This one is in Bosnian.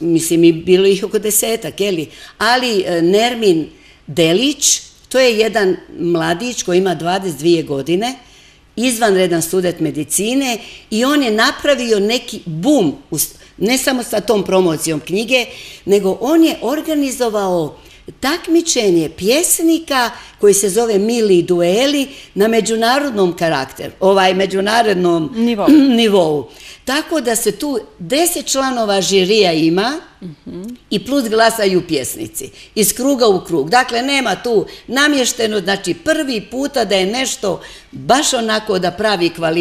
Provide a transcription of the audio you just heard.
mislim, i bilo ih oko desetak, jeli? Ali e, Nermin Delić, to je jedan mladić koji ima 22 godine, izvanredan student medicine i on je napravio neki bum, ne samo sa tom promocijom knjige, nego on je organizovao takmičenje pjesnika koji se zove Mili dueli na međunarodnom karakteru, ovaj međunarodnom nivou. Tako da se tu deset članova žirija ima i plus glasaju pjesnici iz kruga u krug. Dakle, nema tu namješteno, znači prvi puta da je nešto baš onako da pravi kvalitet.